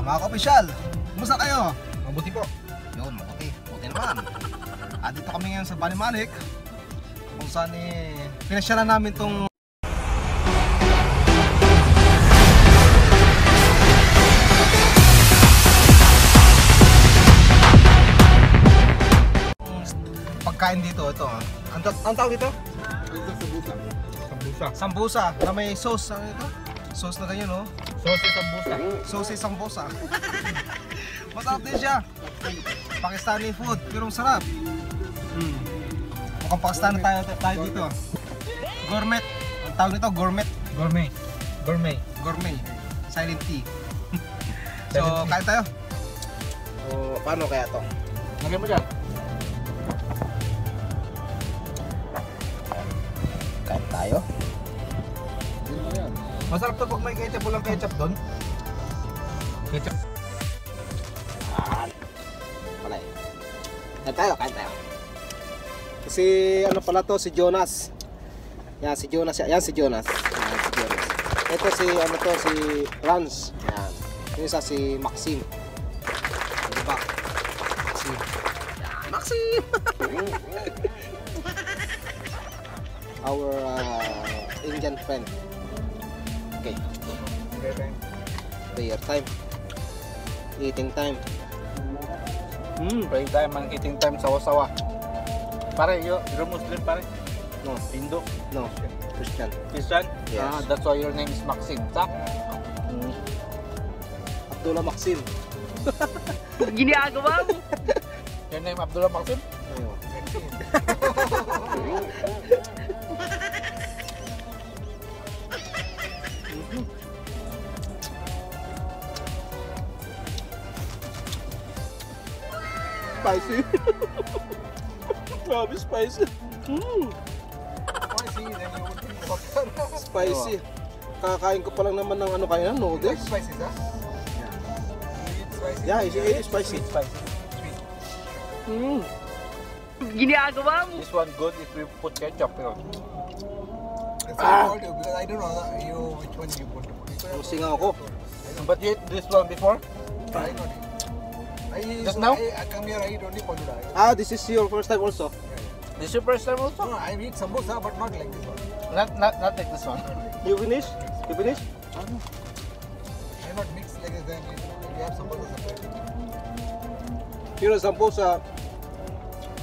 mga kaopisyal, kumusta kayo? Mabuti po. Yun, mabuti. Buti naman. At dito kami ngayon sa Balimanik. Kung saan eh, pinasyalan namin tong pagkain dito, ito. Ang, ang tawag dito? Sambusa. Sambusa na may sauce. Ano ito? Sauce na ganyan, no? Sauce sambusa. Sauce sambusa. Masarap din siya. Pakistani food, pero ang sarap. Mm. Mukhang Pakistani tayo, tayo dito. Gourmet. Ang tawag nito, gourmet. Gourmet. Gourmet. Gourmet. Silent tea. so, Silent kain tayo. So, paano kaya to? Lagyan mo dyan. Kain tayo. Masarap to pag may ketchup. Walang ketchup doon. Ketchup. Wala eh. Kain tayo, kain tayo. Kasi ano pala to, si Jonas. Yan, si Jonas. Yan, si Jonas. Yan, si Jonas. Ito si, ano to, si Rans. Yan. Yung isa si Maxim. Diba? Maxim. Yan, Maxim! Our uh, Indian friend. Okay, prayer time. Eating time. Hmm. Pray time ang eating time sawa-sawa. Pare, yo, you're Muslim pare. No, Hindu. no. Christian. Christian. Yes. Ah, that's why your name is Maxim. Sa? Mm. Abdullah Maxim. Ginagawa mo. Your name Abdullah Maxim? Ayun. Spicy. Grabe spicy. Mm. Spicy. Kakain ko pa lang naman ng ano kaya noodles. Spicy sa? Yeah, it's, it's spicy. Spicy. Mm. Ginagawa mo. This one good if we put ketchup. Pero. You because I don't know you which one you put. Singaw ako. But you ate this one before? I don't eat. I Just so now? I, I come here. I eat only pakoda. Ah, this is your first time also. This is your first time also? no, I eat samosa, but not like this one. Not, not, not like this one. You finish? You finish? I not mix like this. Then we have samosa separate. You know,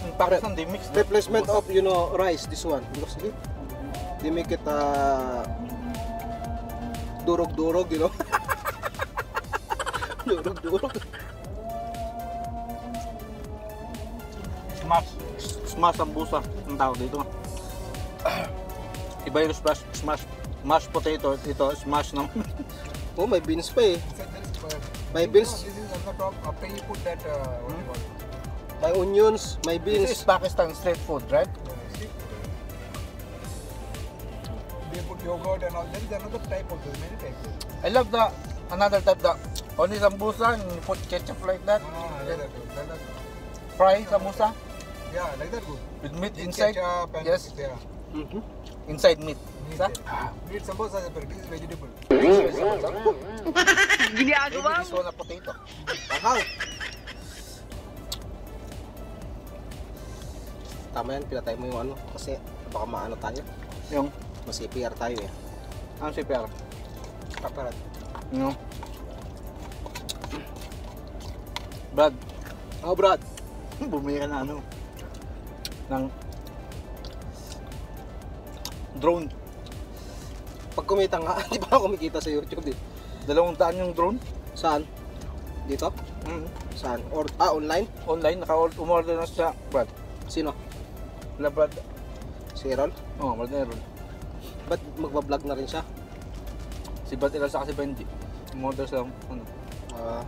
In Pakistan, they mix the replacement of, you know, rice, this one. Because they, they make it, uh, durog-durog, you know? durog-durog. Smash. Smash sambusa. Ang tawag dito. Iba yung smash, smash, mashed potato. Ito, smash ng... Oh, may beans pa eh. May beans, This is on the top. After you put that, uh, what do you may onions, may This is beans. Pakistan street food, right? They put yogurt and all. There is another type of this. Many types. I love the another type the only sambusa and you put ketchup like that. Ah, like that good. Like that. Fry samosa Yeah, like that good. with meat With inside. ketchup and Yes. Yeah. Mhm. Inside meat. Meat, Sa? meat samosa separate. This is vegetable. Ginagawa this mo. one a potato. Ahaw! Tama yan, pinatay mo yung ano. Kasi baka maano tayo. Yung, Mas APR tayo eh. ano Pierre? Kaparat. Yung, Brad, Oh, Brad. bumili ka na ano, ng drone. Pag kumita nga, di ba ako kumikita sa YouTube eh? Dalawang daan yung drone. Saan? Dito? Mm. Saan? Or, ah, online? Online, naka-umorder na siya, Brad. Sino? Wala, Brad. Si Aaron? Oo, oh, Brad na yun. Ba't magbablog na rin siya? Si Brad Ilan sa kasi Benji. Umorder sa, ano, Ah,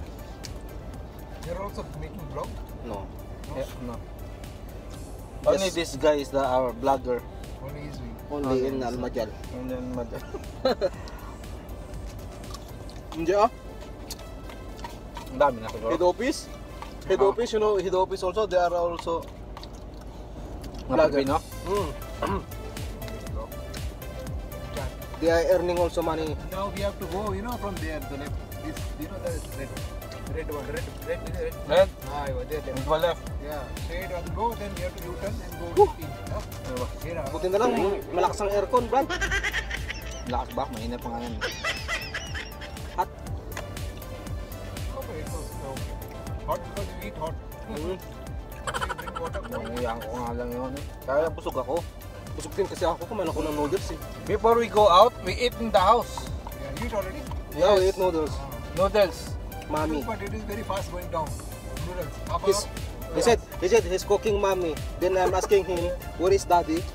You're also making vlog? no. eh, ano. Only this guy is the, our vlogger. Only is. Only in. Almajal. And then, mad. Hindi ah. Ang dami na siguro. Head office? Head Ah. office, you know, head office also, they are also... Pilipino. Mm. Chat. they are earning also money. Now we have to go, you know, from there, the left. This, you know, that is red. Red one, red, red, red. Red, Ah, yeah, there, there. into left. Yeah, straight and go, then we have to U-turn and go east. Yeah? Here, ah. Buti na lang, malakas ang aircon, Brad. Lakas ba? Mahina pa nga yan. Hot. Okay, it was uh, hot because you eat hot. Mm. You water. Nangyayang ko nga lang yun eh. Kaya busog ako. Busog din kasi ako, kumain ako ng noodles eh. Before we go out, we eat in the house. Yeah, you eat already? Yeah, we eat noodles. Noodles. Mommy. But it is very fast going down. Hour. he said, he said he's cooking mommy. Then I'm asking him, where is daddy?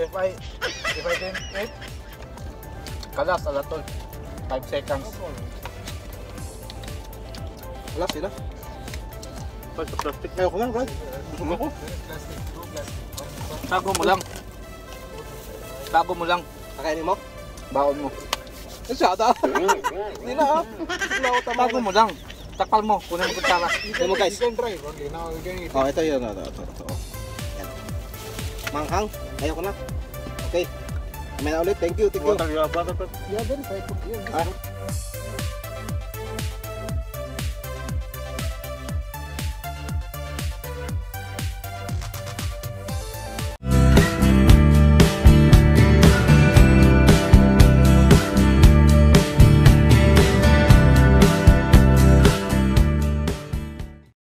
If I, if I didn't eat, kalas, alatol. 5 seconds. Wala sila. Pag plastic. Ayoko na, Brad. Busog ako. There is plastic, two plastic. Tago mo lang. Tago mo lang. Kakainin mo? Baon mo. Masyada. Hindi na ah. Tago mo lang. Takal mo. Kunin mo kutsara. Ito mo guys. Oh, ito yun. Ito, ito, ito. oh. Yan. Manghang. Ayoko na. Okay. May na ulit. Thank you, thank you. yaba try to. Yeah, Ah,